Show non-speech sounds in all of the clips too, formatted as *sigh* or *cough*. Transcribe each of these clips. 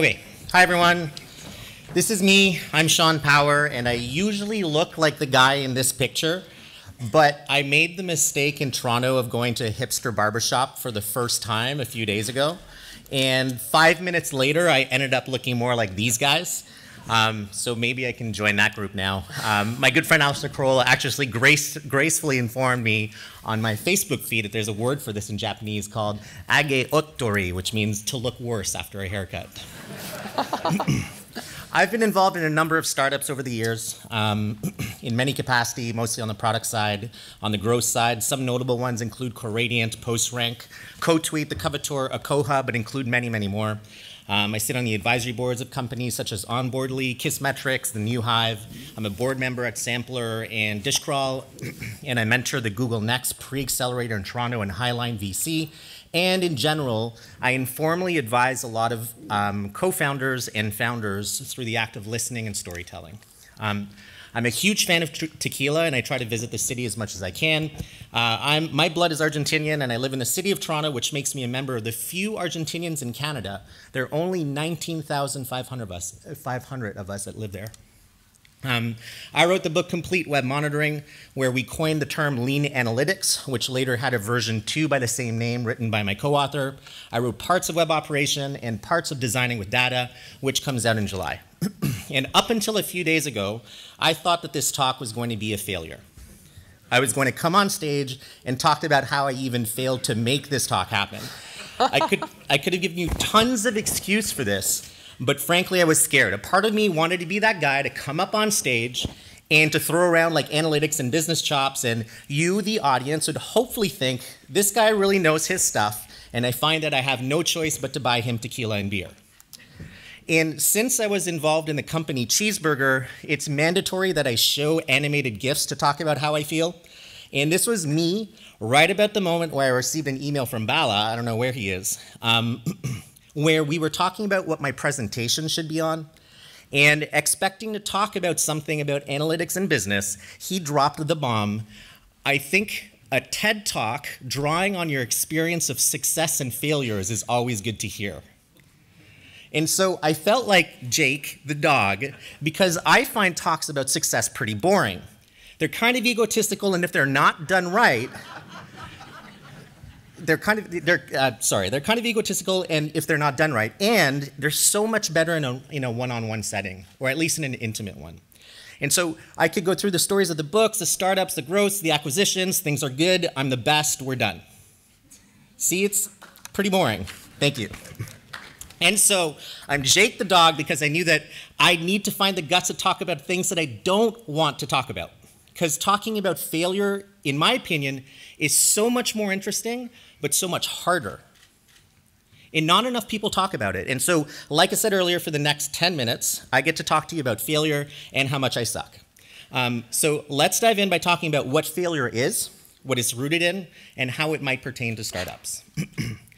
Okay, hi everyone. This is me. I'm Sean Power, and I usually look like the guy in this picture, but I made the mistake in Toronto of going to a hipster barbershop for the first time a few days ago. And five minutes later, I ended up looking more like these guys. Um, so maybe I can join that group now. Um, my good friend Alistair Croll actually grace, gracefully informed me on my Facebook feed that there's a word for this in Japanese called age otori, which means to look worse after a haircut. *clears throat* I've been involved in a number of startups over the years, um, *clears throat* in many capacity, mostly on the product side, on the growth side. Some notable ones include Coradiant, PostRank, CoTweet, the Covetor, Akoha, but include many, many more. Um, I sit on the advisory boards of companies such as Onboardly, Kissmetrics, The New Hive. I'm a board member at Sampler and Dishcrawl, *clears throat* and I mentor the Google Next pre-accelerator in Toronto and Highline VC. And in general, I informally advise a lot of um, co-founders and founders through the act of listening and storytelling. Um, I'm a huge fan of tequila, and I try to visit the city as much as I can. Uh, my blood is Argentinian, and I live in the city of Toronto, which makes me a member of the few Argentinians in Canada. There are only 19,500 of us, 500 of us that live there. Um, I wrote the book Complete Web Monitoring, where we coined the term lean analytics, which later had a version 2 by the same name written by my co author. I wrote parts of web operation and parts of designing with data, which comes out in July. *clears throat* and up until a few days ago, I thought that this talk was going to be a failure. I was going to come on stage and talk about how I even failed to make this talk happen. I could, I could have given you tons of excuse for this, but frankly, I was scared. A part of me wanted to be that guy to come up on stage and to throw around like analytics and business chops, and you, the audience, would hopefully think, this guy really knows his stuff, and I find that I have no choice but to buy him tequila and beer. And since I was involved in the company Cheezburger, it's mandatory that I show animated GIFs to talk about how I feel. And this was me right about the moment where I received an email from Bala, I don't know where he is, um, *clears throat* where we were talking about what my presentation should be on. And expecting to talk about something about analytics and business, he dropped the bomb. I think a TED talk drawing on your experience of success and failures is always good to hear. And so I felt like Jake, the dog, because I find talks about success pretty boring. They're kind of egotistical, and if they're not done right, they're kind of they're uh, sorry they're kind of egotistical and if they're not done right and they're so much better in a, in a one-on-one setting or at least in an intimate one. And so i could go through the stories of the books the startups the growths the acquisitions things are good i'm the best we're done. See it's pretty boring. Thank you and so I'm Jake the dog because I knew that I need to find the guts to talk about things that I don't want to talk about. Because talking about failure, in my opinion, is so much more interesting, but so much harder. And not enough people talk about it. And so, like I said earlier, for the next 10 minutes, I get to talk to you about failure and how much I suck. Um, so let's dive in by talking about what failure is, what it's rooted in, and how it might pertain to startups. *clears throat*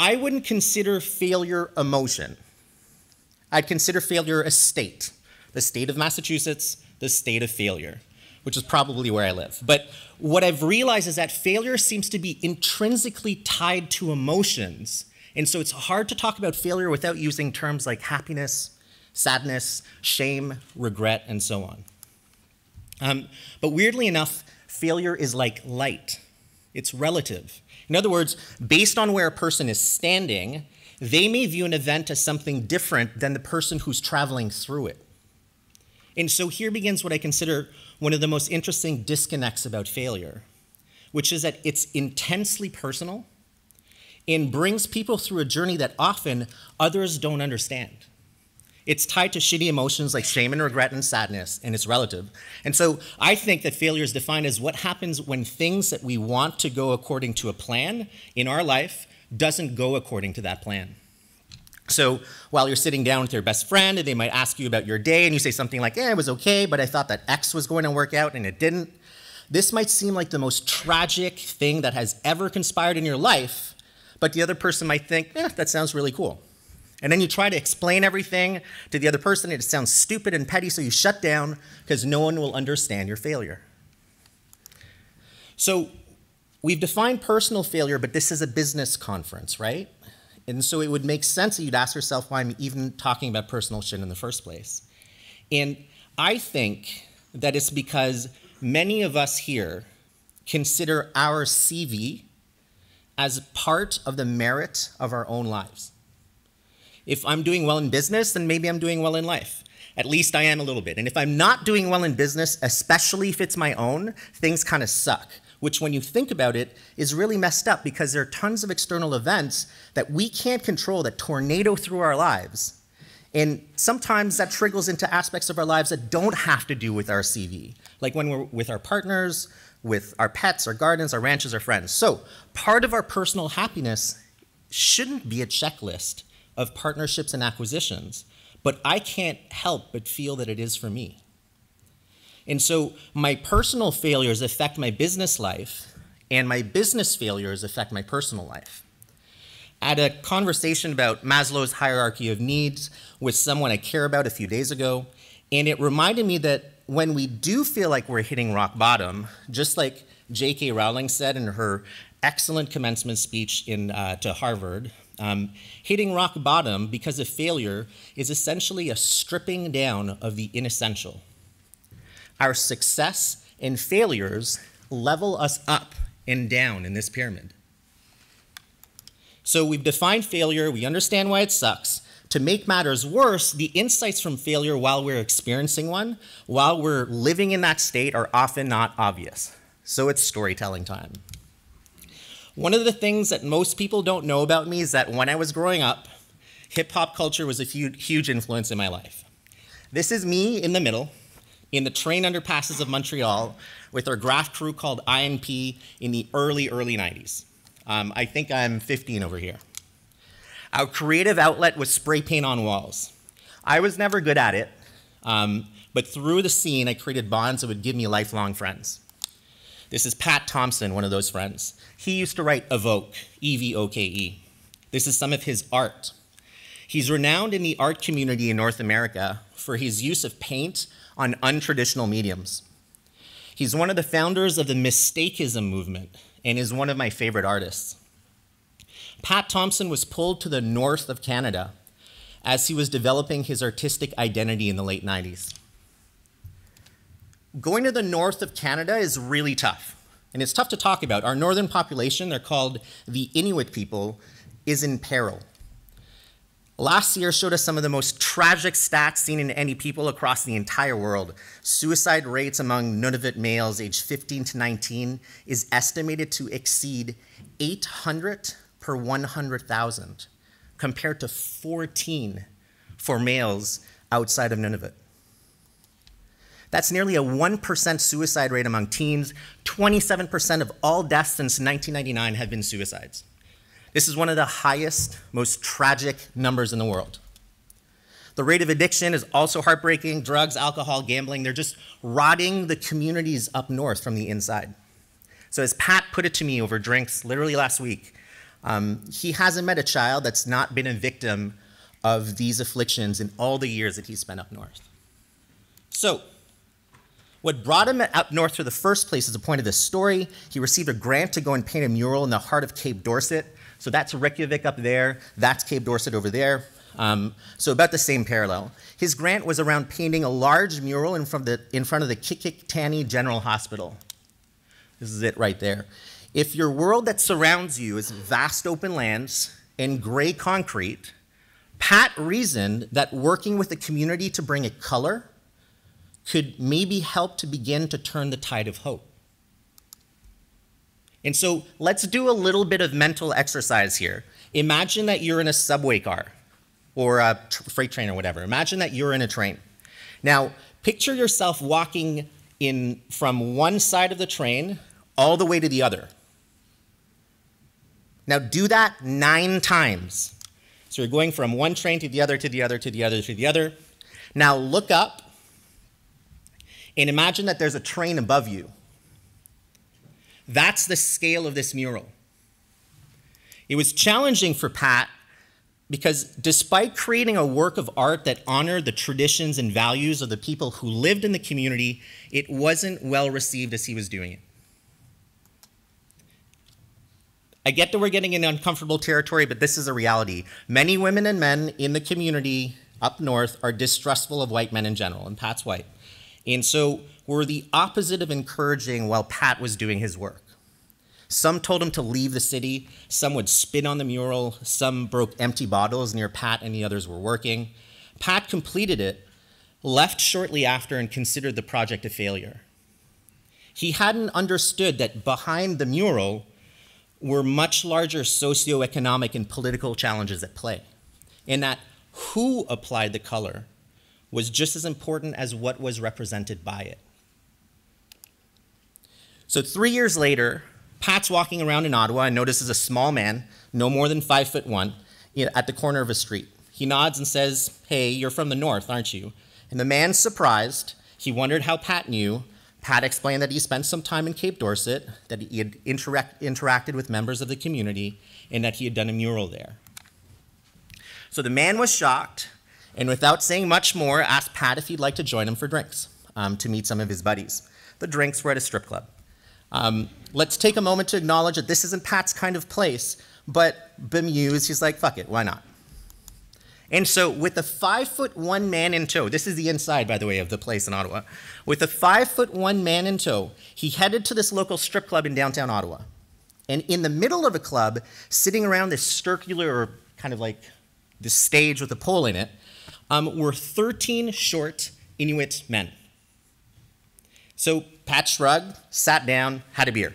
I wouldn't consider failure emotion. I'd consider failure a state, the state of Massachusetts, the state of failure, which is probably where I live. But what I've realized is that failure seems to be intrinsically tied to emotions. And so it's hard to talk about failure without using terms like happiness, sadness, shame, regret, and so on. Um, but weirdly enough, failure is like light. It's relative. In other words, based on where a person is standing, they may view an event as something different than the person who's traveling through it. And so here begins what I consider one of the most interesting disconnects about failure, which is that it's intensely personal and brings people through a journey that often others don't understand. It's tied to shitty emotions like shame and regret and sadness, and it's relative. And so I think that failure is defined as what happens when things that we want to go according to a plan in our life doesn't go according to that plan. So while you're sitting down with your best friend and they might ask you about your day and you say something like, yeah, it was okay, but I thought that X was going to work out and it didn't. This might seem like the most tragic thing that has ever conspired in your life, but the other person might think, eh, that sounds really cool. And then you try to explain everything to the other person, and it sounds stupid and petty, so you shut down because no one will understand your failure. So we've defined personal failure, but this is a business conference, right? And so it would make sense that you'd ask yourself why I'm even talking about personal shit in the first place. And I think that it's because many of us here consider our CV as part of the merit of our own lives. If I'm doing well in business, then maybe I'm doing well in life. At least I am a little bit. And if I'm not doing well in business, especially if it's my own, things kind of suck, which when you think about it is really messed up because there are tons of external events that we can't control that tornado through our lives. And sometimes that trickles into aspects of our lives that don't have to do with our CV, like when we're with our partners, with our pets, our gardens, our ranches, our friends. So, part of our personal happiness shouldn't be a checklist of partnerships and acquisitions, but I can't help but feel that it is for me. And so, my personal failures affect my business life, and my business failures affect my personal life. Had a conversation about Maslow's hierarchy of needs with someone I care about a few days ago, and it reminded me that when we do feel like we're hitting rock bottom, just like J.K. Rowling said in her excellent commencement speech in, uh, to Harvard, um, hitting rock bottom because of failure is essentially a stripping down of the inessential. Our success and failures level us up and down in this pyramid. So we've defined failure, we understand why it sucks, to make matters worse, the insights from failure while we're experiencing one, while we're living in that state, are often not obvious. So it's storytelling time. One of the things that most people don't know about me is that when I was growing up, hip hop culture was a huge huge influence in my life. This is me in the middle, in the train underpasses of Montreal, with our graph crew called INP in the early, early 90s. Um, I think I'm 15 over here. Our creative outlet was spray paint on walls. I was never good at it, um, but through the scene, I created bonds that would give me lifelong friends. This is Pat Thompson, one of those friends. He used to write Evoke, E V O K E. This is some of his art. He's renowned in the art community in North America for his use of paint on untraditional mediums. He's one of the founders of the Mistakeism movement and is one of my favorite artists. Pat Thompson was pulled to the north of Canada as he was developing his artistic identity in the late 90s. Going to the north of Canada is really tough, and it's tough to talk about. Our northern population, they're called the Inuit people, is in peril. Last year showed us some of the most tragic stats seen in any people across the entire world. Suicide rates among Nunavut males aged 15 to 19 is estimated to exceed 800 per 100,000, compared to 14 for males outside of Nunavut. That's nearly a 1% suicide rate among teens. 27% of all deaths since 1999 have been suicides. This is one of the highest, most tragic numbers in the world. The rate of addiction is also heartbreaking. Drugs, alcohol, gambling, they're just rotting the communities up north from the inside. So, as Pat put it to me over drinks literally last week, um, he hasn't met a child that's not been a victim of these afflictions in all the years that he spent up north. So, what brought him up north to the first place is the point of this story. He received a grant to go and paint a mural in the heart of Cape Dorset. So that's Reykjavik up there, that's Cape Dorset over there. Um, so about the same parallel. His grant was around painting a large mural in front of the, in front of the Qikiqtani General Hospital. This is it right there. If your world that surrounds you is vast open lands and gray concrete, Pat reasoned that working with the community to bring it color could maybe help to begin to turn the tide of hope. And so let's do a little bit of mental exercise here. Imagine that you're in a subway car or a freight train or whatever. Imagine that you're in a train. Now, picture yourself walking in from one side of the train all the way to the other. Now do that nine times. So you're going from one train to the other, to the other, to the other, to the other. Now look up and imagine that there's a train above you. That's the scale of this mural. It was challenging for Pat because despite creating a work of art that honored the traditions and values of the people who lived in the community, it wasn't well received as he was doing it. I get that we're getting in uncomfortable territory, but this is a reality. Many women and men in the community up north are distrustful of white men in general, and Pat's white. And so we're the opposite of encouraging while Pat was doing his work. Some told him to leave the city, some would spit on the mural, some broke empty bottles near Pat, and the others were working. Pat completed it, left shortly after, and considered the project a failure. He hadn't understood that behind the mural were much larger socioeconomic and political challenges at play, and that who applied the color was just as important as what was represented by it. So three years later, Pat's walking around in Ottawa and notices a small man, no more than five foot one, at the corner of a street. He nods and says, Hey, you're from the north, aren't you? And the man's surprised. He wondered how Pat knew. Pat explained that he spent some time in Cape Dorset, that he had interact, interacted with members of the community, and that he had done a mural there. So the man was shocked, and without saying much more, asked Pat if he'd like to join him for drinks um, to meet some of his buddies. The drinks were at a strip club. Um, let's take a moment to acknowledge that this isn't Pat's kind of place, but bemused, he's like, fuck it, why not? And so, with a five foot one man in tow, this is the inside, by the way, of the place in Ottawa. With a five foot one man in tow, he headed to this local strip club in downtown Ottawa. And in the middle of a club, sitting around this circular, or kind of like this stage with a pole in it, um, were 13 short Inuit men. So Pat shrugged, sat down, had a beer.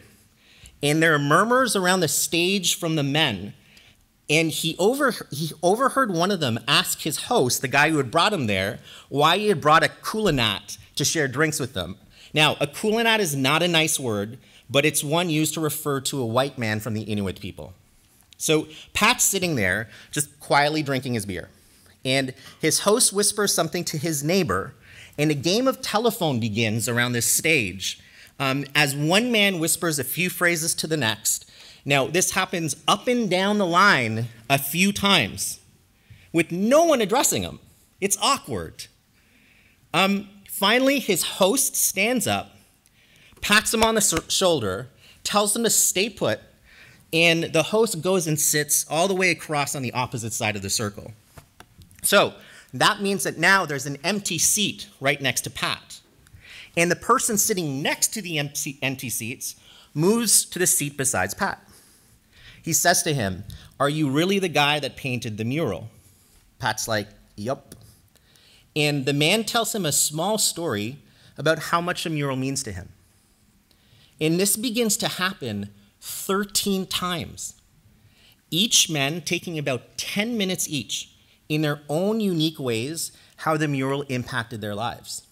And there are murmurs around the stage from the men. And he, over, he overheard one of them ask his host, the guy who had brought him there, why he had brought a qallunaat to share drinks with them. Now, a qallunaat is not a nice word, but it's one used to refer to a white man from the Inuit people. So Pat's sitting there, just quietly drinking his beer. And his host whispers something to his neighbor, and a game of telephone begins around this stage um, as one man whispers a few phrases to the next. Now, this happens up and down the line a few times with no one addressing him. It's awkward. Um, finally, his host stands up, pats him on the shoulder, tells him to stay put, and the host goes and sits all the way across on the opposite side of the circle. So, that means that now there's an empty seat right next to Pat. And the person sitting next to the empty, seats moves to the seat besides Pat. He says to him, Are you really the guy that painted the mural? Pat's like, Yup. And the man tells him a small story about how much a mural means to him. And this begins to happen 13 times. Each man taking about 10 minutes each in their own unique ways how the mural impacted their lives.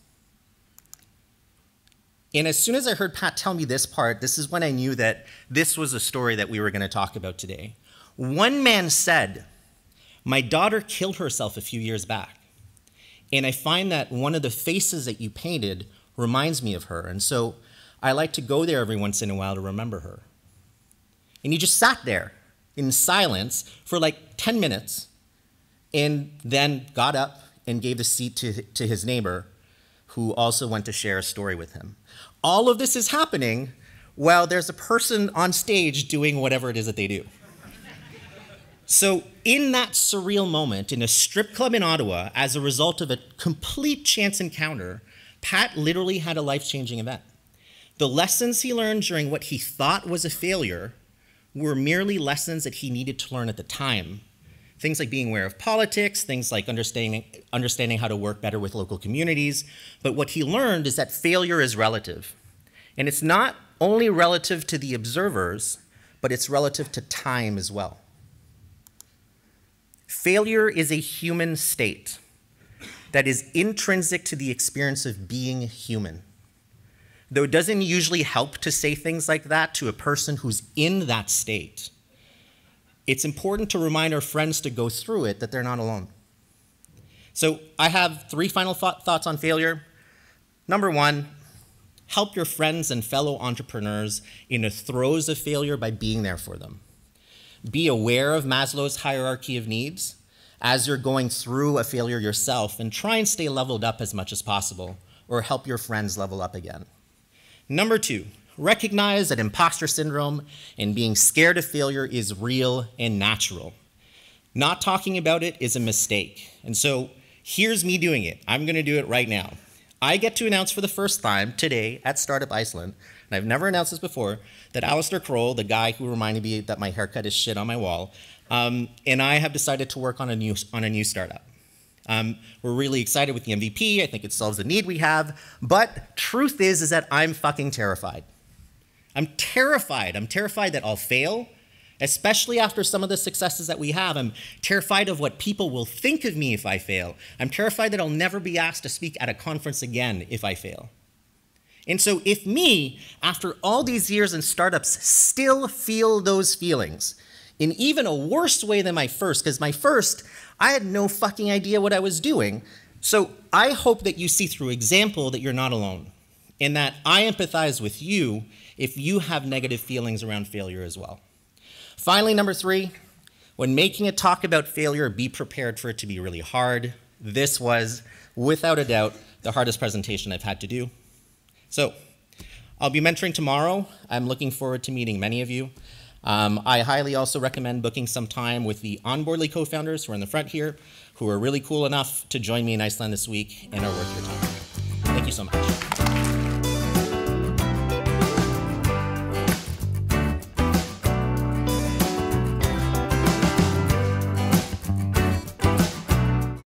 And as soon as I heard Pat tell me this part, this is when I knew that this was a story that we were going to talk about today. One man said, My daughter killed herself a few years back. And I find that one of the faces that you painted reminds me of her. And so I like to go there every once in a while to remember her. And he just sat there in silence for like 10 minutes and then got up and gave the seat to, to his neighbor, who also went to share a story with him. All of this is happening while there's a person on stage doing whatever it is that they do. So, in that surreal moment in a strip club in Ottawa, as a result of a complete chance encounter, Pat literally had a life changing event. The lessons he learned during what he thought was a failure were merely lessons that he needed to learn at the time Things like being aware of politics, things like understanding, understanding how to work better with local communities. But what he learned is that failure is relative. And it's not only relative to the observers, but it's relative to time as well. Failure is a human state that is intrinsic to the experience of being human. Though it doesn't usually help to say things like that to a person who's in that state, it's important to remind our friends to go through it that they're not alone. So I have three final th- thoughts on failure. Number one, help your friends and fellow entrepreneurs in the throes of failure by being there for them. Be aware of Maslow's hierarchy of needs as you're going through a failure yourself and try and stay leveled up as much as possible or help your friends level up again. Number two, Recognize that imposter syndrome and being scared of failure is real and natural. Not talking about it is a mistake. And so here's me doing it. I'm going to do it right now. I get to announce for the first time today at Startup Iceland, and I've never announced this before, that Alistair Croll, the guy who reminded me that my haircut is shit on my wall, um, and I have decided to work on a new, on a new startup. Um, we're really excited with the MVP. I think it solves the need we have. But truth is, is that I'm fucking terrified. I'm terrified. I'm terrified that I'll fail, especially after some of the successes that we have. I'm terrified of what people will think of me if I fail. I'm terrified that I'll never be asked to speak at a conference again if I fail. And so, if me, after all these years in startups, still feel those feelings in even a worse way than my first, because my first, I had no fucking idea what I was doing. So, I hope that you see through example that you're not alone, and that I empathize with you if you have negative feelings around failure as well. Finally, number three, when making a talk about failure, be prepared for it to be really hard. This was, without a doubt, the hardest presentation I've had to do. So, I'll be mentoring tomorrow. I'm looking forward to meeting many of you. Um, I highly also recommend booking some time with the Onboardly co-founders who are in the front here, who are really cool enough to join me in Iceland this week and are worth your time. Thank you so much.